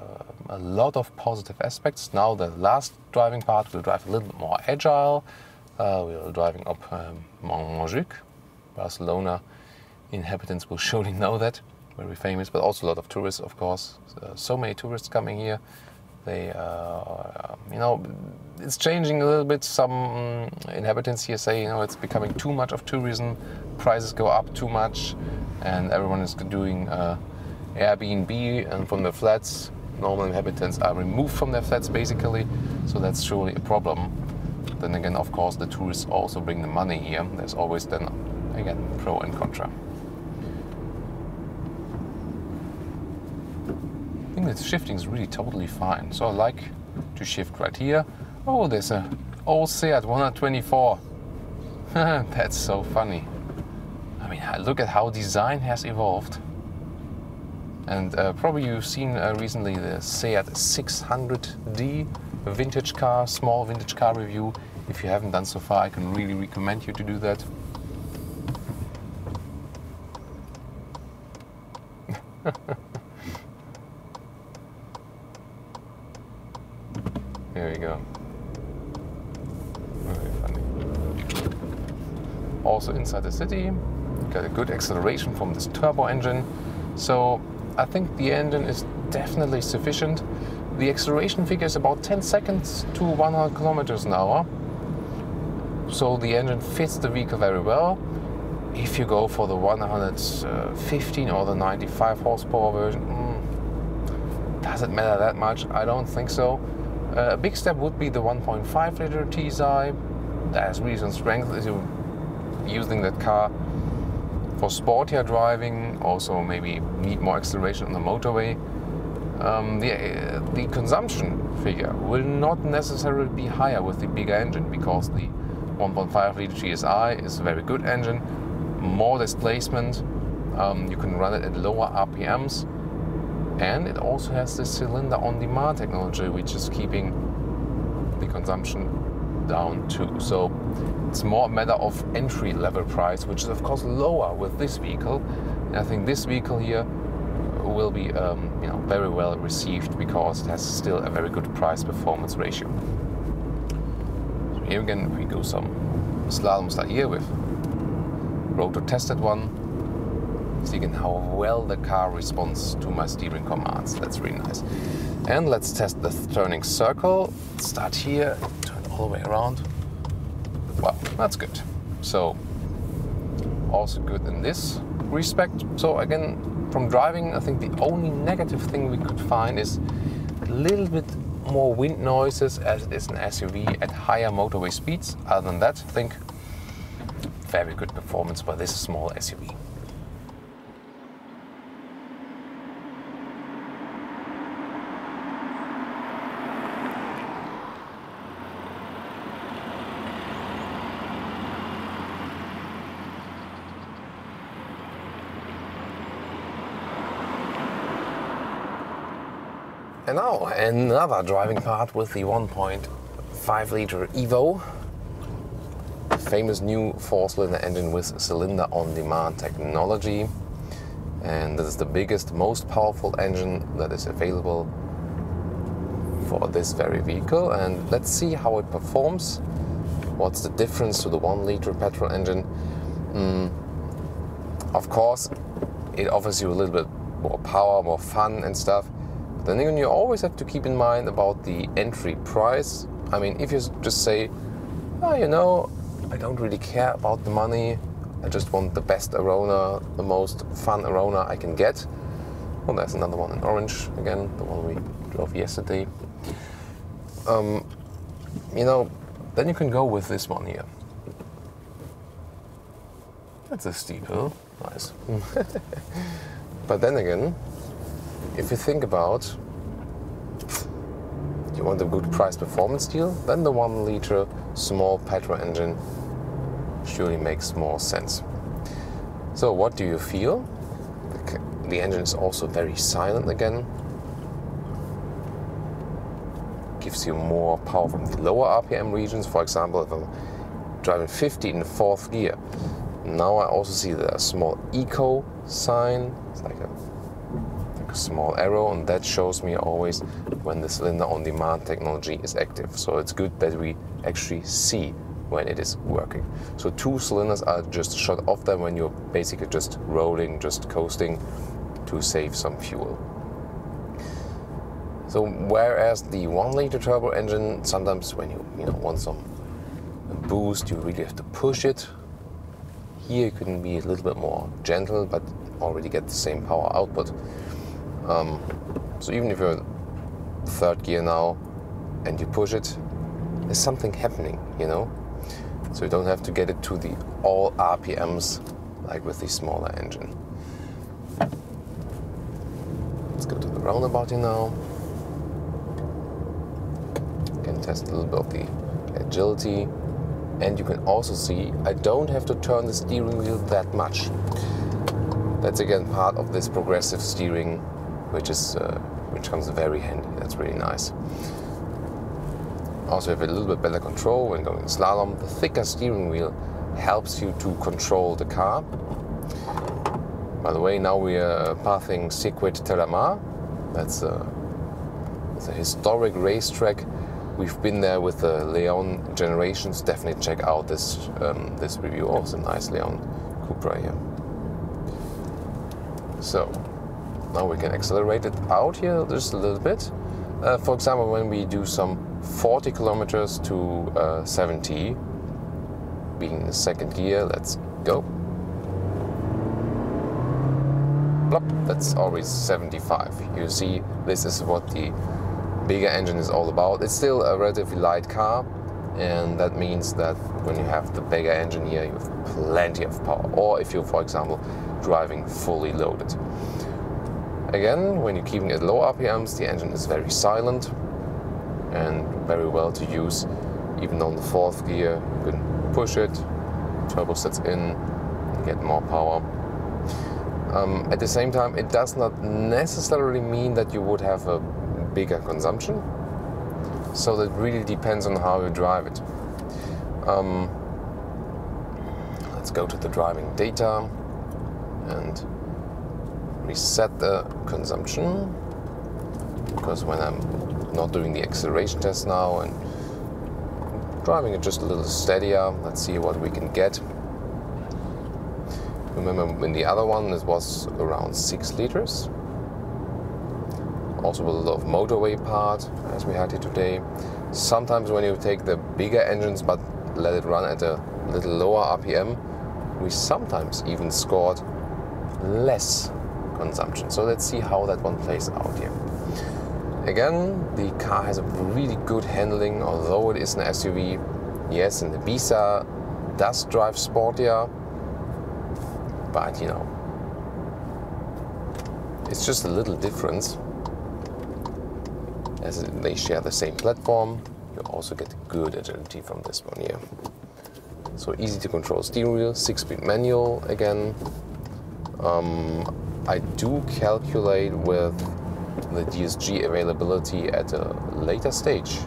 a lot of positive aspects. Now the last driving part, we'll drive a little bit more agile. Uh, we're driving up um, Montjuic, Barcelona. Inhabitants will surely know that, very famous, but also a lot of tourists, of course. Uh, so many tourists coming here. They, uh, you know, it's changing a little bit. Some inhabitants here say, you know, it's becoming too much of tourism. Prices go up too much, and everyone is doing uh, Airbnb and from the flats normal inhabitants are removed from their flats basically, so that's surely a problem. Then again, of course, the tourists also bring the money here. There's always then, again, pro and contra. I think the shifting is really totally fine. So I like to shift right here. Oh, there's a old Seat 124. That's so funny. I mean, look at how design has evolved. And uh, probably you've seen uh, recently the Seat 600D vintage car, small vintage car review. If you haven't done so far, I can really recommend you to do that. Here we go. Very funny. Also inside the city, got a good acceleration from this turbo engine. So I think the engine is definitely sufficient. The acceleration figure is about 10 seconds to 100 kilometers an hour. So the engine fits the vehicle very well. If you go for the 115 or the 95 horsepower version, mm, does it matter that much? I don't think so. Uh, a big step would be the 1.5 liter TSI. Really some strength you're using that car for sportier driving, also maybe need more acceleration on the motorway. Um, the, uh, the consumption figure will not necessarily be higher with the bigger engine because the 1.5 liter TSI is a very good engine, more displacement, um, you can run it at lower RPMs, and it also has this cylinder on demand technology, which is keeping the consumption down too. So it's more a matter of entry level price, which is of course lower with this vehicle. And I think this vehicle here will be um, you know, very well received because it has still a very good price performance ratio. So here again we go some slalom style here with road rotor tested one. See again how well the car responds to my steering commands. That's really nice. And let's test the turning circle. Start here, turn all the way around. Well, that's good. So also good in this respect. So again, from driving, I think the only negative thing we could find is a little bit more wind noises as it is an SUV at higher motorway speeds. Other than that, I think very good performance by this small SUV. Now another driving part with the 1.5 liter Evo. Famous new four cylinder engine with cylinder on demand technology. And this is the biggest, most powerful engine that is available for this very vehicle. And let's see how it performs. What's the difference to the one liter petrol engine? Mm, of course, it offers you a little bit more power, more fun and stuff then again, you always have to keep in mind about the entry price. I mean, if you just say, oh, you know, I don't really care about the money, I just want the best Arona, the most fun Arona I can get. Well, there's another one in orange again, the one we drove yesterday. Um, you know, then you can go with this one here. That's a steep hill, nice. but then again, if you think about you want a good price performance deal, then the one liter small petrol engine surely makes more sense. So, what do you feel? The engine is also very silent again. Gives you more power from the lower RPM regions. For example, if I'm driving 50 in the fourth gear, now I also see the small eco sign. It's like a small arrow and that shows me always when the cylinder on demand technology is active. So it's good that we actually see when it is working. So two cylinders are just shut off them when you're basically just rolling, just coasting to save some fuel. So whereas the one liter turbo engine, sometimes when you you know want some boost, you really have to push it. Here you can be a little bit more gentle, but already get the same power output. Um, so even if you're third gear now and you push it, there's something happening, you know? So you don't have to get it to the all RPMs like with the smaller engine. Let's go to the roundabout here now. Can test a little bit of the agility. And you can also see I don't have to turn the steering wheel that much. That's again part of this progressive steering which is uh, which comes very handy. That's really nice. Also, have a little bit better control when going slalom. The thicker steering wheel helps you to control the car. By the way, now we are passing Circuit Terramar. That's a, that's a historic racetrack we've been there with the Leon generations, definitely check out this um, this review. Oh, it's a nice Leon Cupra here. So now we can accelerate it out here just a little bit. Uh, for example, when we do some 40 kilometers to uh, 70, being in the second gear, let's go. Plop, that's always 75. You see, this is what the bigger engine is all about. It's still a relatively light car, and that means that when you have the bigger engine here, you have plenty of power. Or if you're, for example, driving fully loaded. Again, when you're keeping it at low RPMs, the engine is very silent and very well to use. Even on the fourth gear, you can push it, turbo sets in, get more power. Um, at the same time, it does not necessarily mean that you would have a bigger consumption. So that really depends on how you drive it. Um, let's go to the driving data and reset the consumption because when I'm not doing the acceleration test now and driving it just a little steadier, let's see what we can get. Remember in the other one it was around 6 liters. Also a lot of motorway part as we had here today. Sometimes when you take the bigger engines but let it run at a little lower RPM, we sometimes even scored less consumption. So let's see how that one plays out here. Again, the car has a really good handling, although it is an SUV. Yes, and the Ibiza does drive sportier, but you know, it's just a little difference. As they share the same platform, you also get good agility from this one here. So easy to control steering wheel, six-speed manual again. Um, I do calculate with the DSG availability at a later stage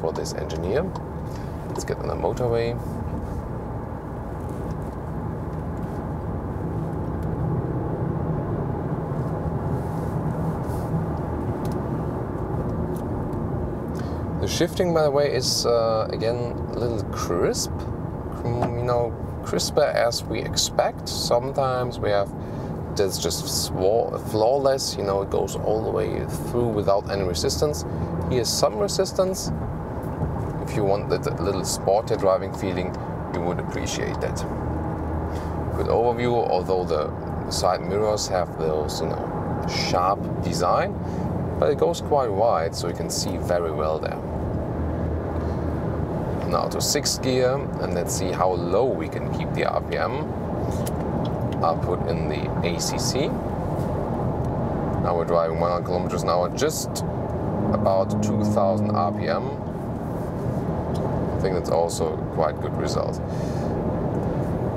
for this engineer. Let's get on the motorway. The shifting, by the way, is uh, again a little crisp. You know, crisper as we expect. Sometimes we have that's just flawless. You know, it goes all the way through without any resistance. Here's some resistance. If you want that little sporty driving feeling, you would appreciate that. Good overview, although the side mirrors have those, you know, sharp design, but it goes quite wide, so you can see very well there. Now to sixth gear, and let's see how low we can keep the RPM output in the ACC. Now we're driving 100 kilometers an hour, just about 2000 RPM. I think that's also quite good result.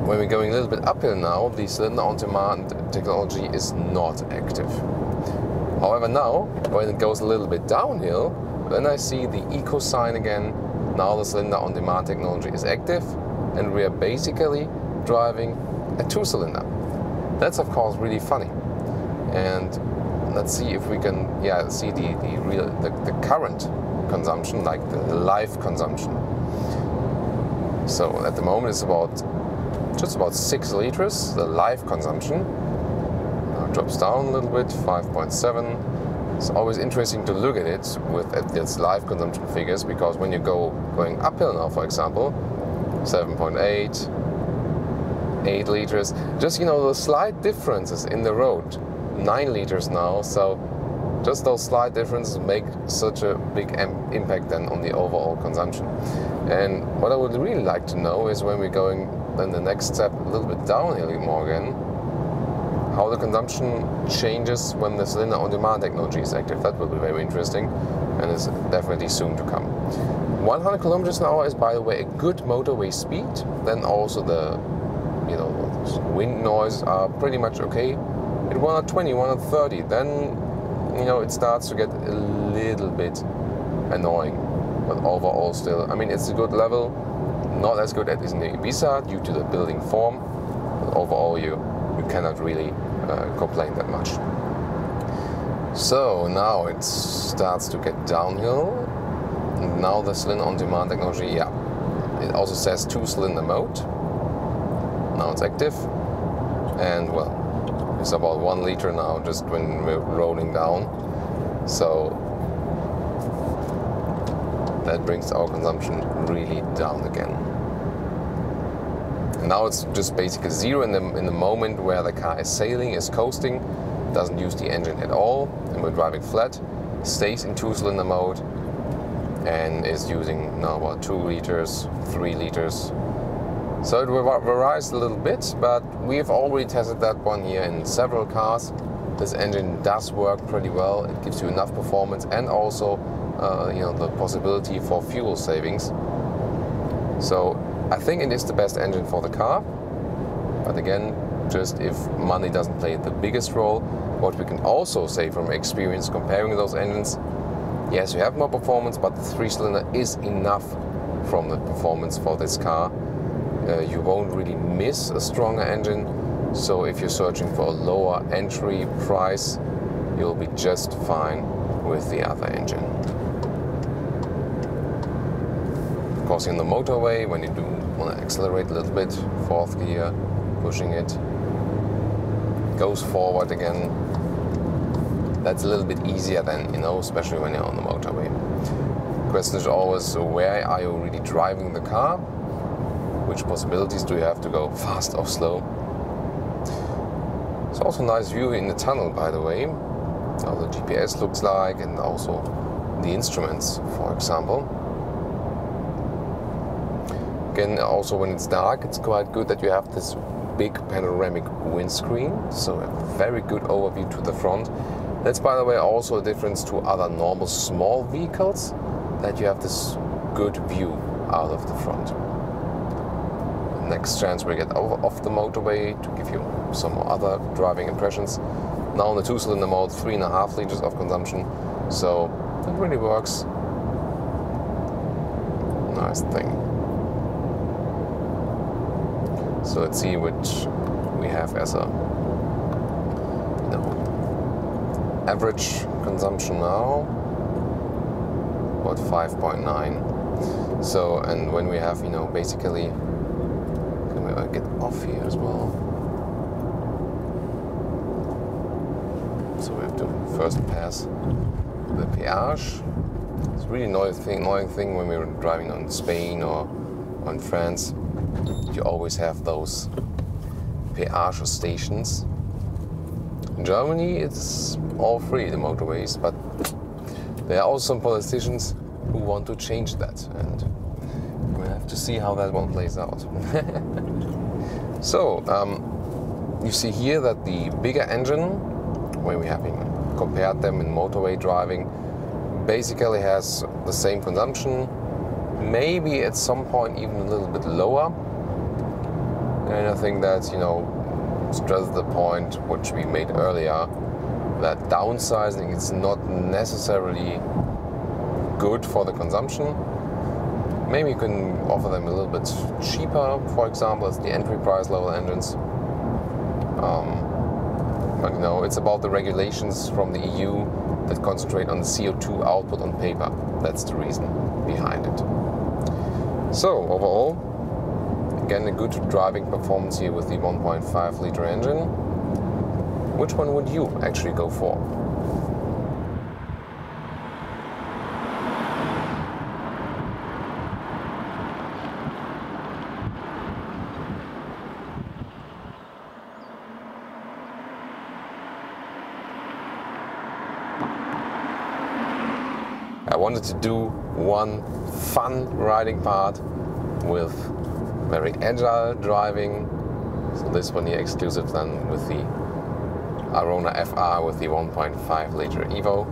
When we're going a little bit uphill now, the cylinder on demand technology is not active. However, now when it goes a little bit downhill, then I see the eco sign again. Now the cylinder on demand technology is active, and we are basically driving a two cylinder. That's of course really funny. And let's see if we can yeah see the, the real the, the current consumption, like the live consumption. So at the moment it's about just about six liters, the live consumption. Now it drops down a little bit, 5.7. It's always interesting to look at it with at its live consumption figures because when you go going uphill now, for example, 7.8, 8 liters. Just, you know, the slight differences in the road. 9 liters now, so just those slight differences make such a big impact then on the overall consumption. And what I would really like to know is when we're going then the next step a little bit downhill more again, how the consumption changes when the cylinder on demand technology is active. That will be very interesting and is definitely soon to come. 100 kilometers an hour is, by the way, a good motorway speed. Then also the you know, wind noise are pretty much okay. At 120, 130, then you know it starts to get a little bit annoying. But overall, still, I mean, it's a good level. Not as good as in the Ibiza due to the building form. But overall, you you cannot really uh, complain that much. So now it starts to get downhill, now the cylinder on demand technology, yeah, it also says two cylinder mode. Now it's active, and well, it's about one liter now just when we're rolling down. So that brings our consumption really down again. And now it's just basically zero in the, in the moment where the car is sailing, is coasting, doesn't use the engine at all, and we're driving flat, stays in two cylinder mode, and is using now about two liters, three liters. So it varies a little bit, but we've already tested that one here in several cars. This engine does work pretty well. It gives you enough performance and also uh, you know the possibility for fuel savings. So I think it is the best engine for the car. But again, just if money doesn't play the biggest role, what we can also say from experience comparing those engines, yes, you have more performance, but the three-cylinder is enough from the performance for this car. Uh, you won't really miss a stronger engine. So if you're searching for a lower entry price, you'll be just fine with the other engine. Of course, in the motorway, when you do want to accelerate a little bit, fourth gear, pushing it, goes forward again. That's a little bit easier than, you know, especially when you're on the motorway. Question is always, where are you really driving the car? Which possibilities do you have to go fast or slow? It's also nice view in the tunnel, by the way, how the GPS looks like and also the instruments, for example. Again, also when it's dark, it's quite good that you have this big panoramic windscreen, so a very good overview to the front. That's, by the way, also a difference to other normal small vehicles, that you have this good view out of the front. Next chance we get off the motorway to give you some other driving impressions. Now in the two-cylinder mode, three and a half liters of consumption, so it really works. Nice thing. So let's see which we have as a you know, average consumption now. About 5.9. So and when we have you know basically off here as well? So we have to first pass the peage. It's really annoying thing, annoying thing when we're driving on Spain or on France you always have those peage stations. In Germany, it's all free, the motorways, but there are also some politicians who want to change that, and we have to see how that one plays out. so, um, you see here that the bigger engine, when we have compared them in motorway driving, basically has the same consumption, maybe at some point even a little bit lower and I think that, you know, stress the point which we made earlier that downsizing is not necessarily good for the consumption. Maybe you can offer them a little bit cheaper, for example, as the entry price level engines. Um, but you know, it's about the regulations from the EU that concentrate on CO2 output on paper. That's the reason behind it. So overall, Again, a good driving performance here with the 1.5 liter engine. Which one would you actually go for? I wanted to do one fun riding part with very agile driving. So this one here exclusive then with the Arona FR with the 1.5 liter Evo.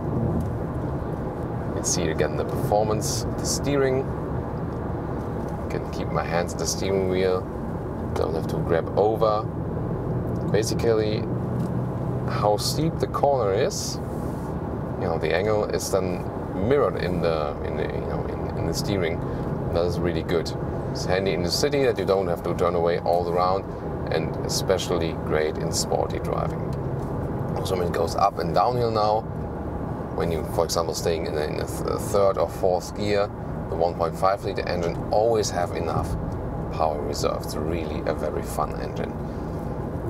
You can see again the performance, the steering. I can keep my hands at the steering wheel. Don't have to grab over. Basically, how steep the corner is, you know, the angle is then mirrored in the in the you know in, in the steering. That is really good. It's handy in the city that you don't have to turn away all around and especially great in sporty driving. Also when it goes up and downhill now, when you, for example, staying in a, in third or fourth gear, the 1.5 liter engine always have enough power reserve. It's really a very fun engine.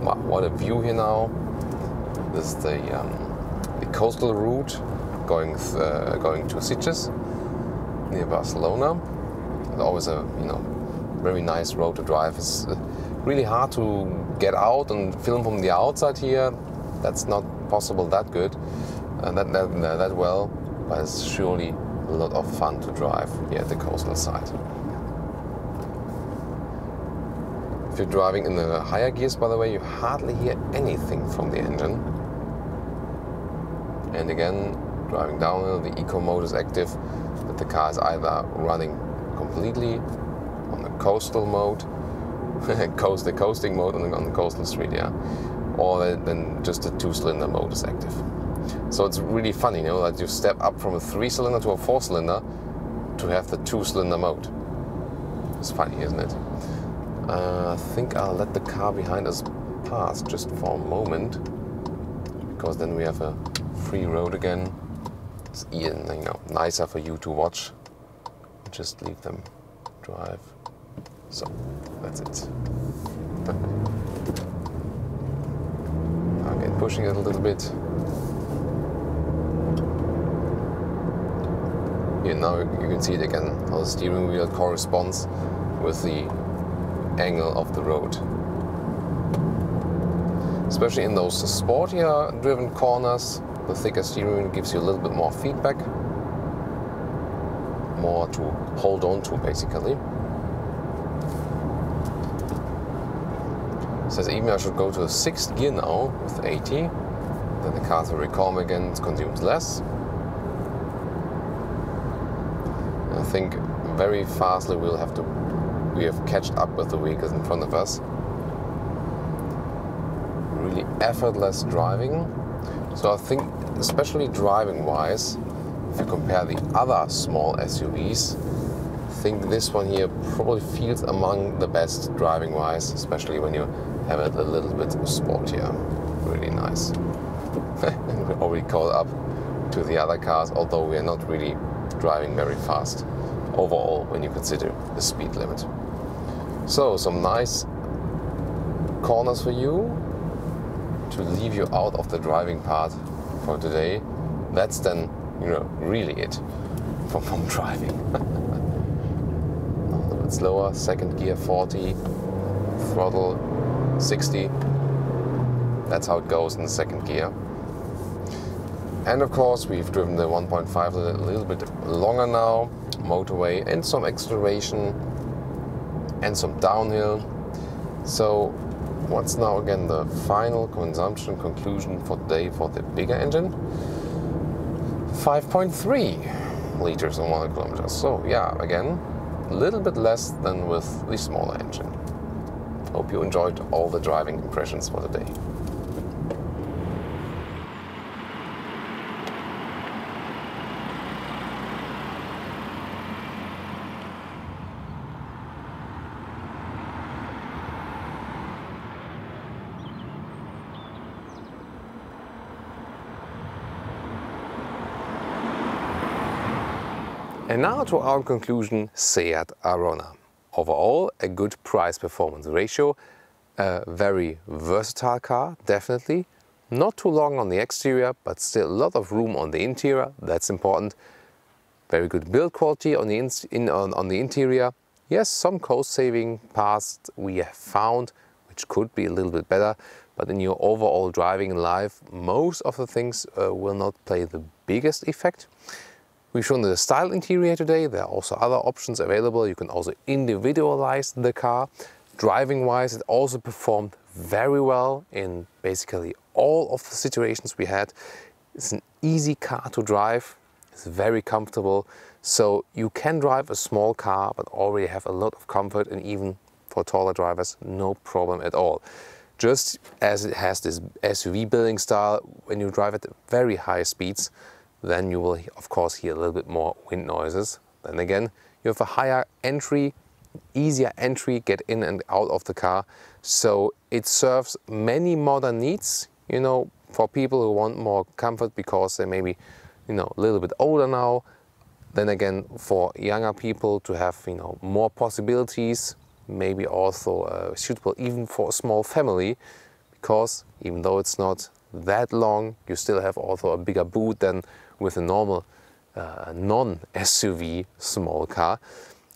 Wow, what a view here now. This is the, um, the coastal route going uh, going to Sitges near Barcelona. It's always a you know very nice road to drive. It's uh, really hard to get out and film from the outside here. That's not possible that good and uh, that, that, that well, but it's surely a lot of fun to drive here at the coastal side. If you're driving in the higher gears, by the way, you hardly hear anything from the engine. And again, driving downhill, the eco mode is active, but the car is either running completely on the coastal mode, coast the coasting mode on the, on the coastal street, yeah, or then just the two-cylinder mode is active. So it's really funny, you know, that you step up from a three-cylinder to a four-cylinder to have the two-cylinder mode. It's funny, isn't it? Uh, I think I'll let the car behind us pass just for a moment, because then we have a free road again. It's even, you know, nicer for you to watch. Just leave them drive. So that's it. okay, pushing it a little bit. Here now you can see it again, how the steering wheel corresponds with the angle of the road. Especially in those sportier driven corners, the thicker steering gives you a little bit more feedback, more to hold on to basically. Says even I should go to the sixth gear now with 80, then the car will calm again, it consumes less. I think very fastly we'll have to we have catched up with the vehicles in front of us. Really effortless driving. So I think especially driving wise, if you compare the other small SUVs, I think this one here probably feels among the best driving wise, especially when you have it a little bit sportier. Really nice. and we already caught up to the other cars, although we are not really driving very fast overall when you consider the speed limit. So some nice corners for you to leave you out of the driving part for today. That's then, you know, really it from, from driving. a little bit slower, second gear 40, throttle 60. That's how it goes in the second gear. And of course, we've driven the 1.5 a little bit longer now motorway and some acceleration and some downhill. So what's now again the final consumption conclusion for today for the bigger engine? 5.3 liters on 100 kilometers. So yeah, again, a little bit less than with the smaller engine. Hope you enjoyed all the driving impressions for the day. And now to our conclusion, Seat Arona. Overall, a good price-performance ratio, a very versatile car, definitely. Not too long on the exterior, but still a lot of room on the interior, that's important. Very good build quality on the, in, on, on the interior. Yes, some cost-saving parts we have found, which could be a little bit better, but in your overall driving life, most of the things uh, will not play the biggest effect. We've shown the style interior today. There are also other options available. You can also individualize the car. Driving wise, it also performed very well in basically all of the situations we had. It's an easy car to drive. It's very comfortable. So you can drive a small car, but already have a lot of comfort and even for taller drivers, no problem at all. Just as it has this SUV building style, when you drive at very high speeds, then you will of course hear a little bit more wind noises. Then again, you have a higher entry, easier entry, get in and out of the car. So it serves many modern needs, you know, for people who want more comfort because they maybe you know, a little bit older now. Then again, for younger people to have, you know, more possibilities, maybe also uh, suitable even for a small family, because even though it's not that long, you still have also a bigger boot than with a normal uh, non-SUV small car.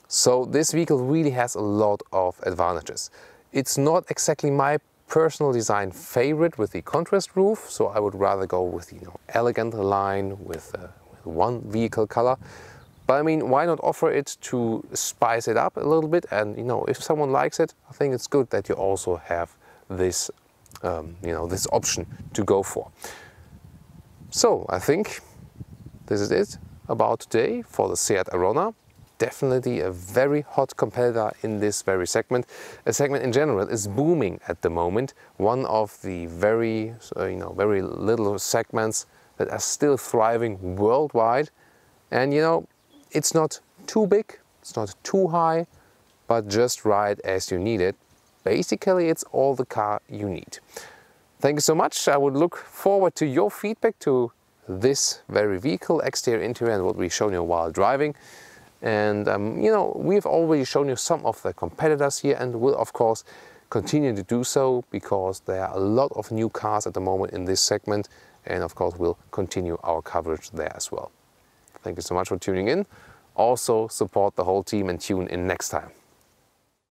So this vehicle really has a lot of advantages. It's not exactly my personal design favorite with the contrast roof, so I would rather go with you know elegant line with, uh, with one vehicle color. But I mean, why not offer it to spice it up a little bit? And you know, if someone likes it, I think it's good that you also have this, um, you know, this option to go for. So I think this is it about today for the Seat Arona definitely a very hot competitor in this very segment. A segment in general is booming at the moment. One of the very, you know, very little segments that are still thriving worldwide. And you know, it's not too big, it's not too high, but just right as you need it. Basically, it's all the car you need. Thank you so much. I would look forward to your feedback to this very vehicle, exterior, interior, and what we've shown you while driving. And um, you know, we've already shown you some of the competitors here and will of course continue to do so because there are a lot of new cars at the moment in this segment and of course we'll continue our coverage there as well. Thank you so much for tuning in. Also support the whole team and tune in next time.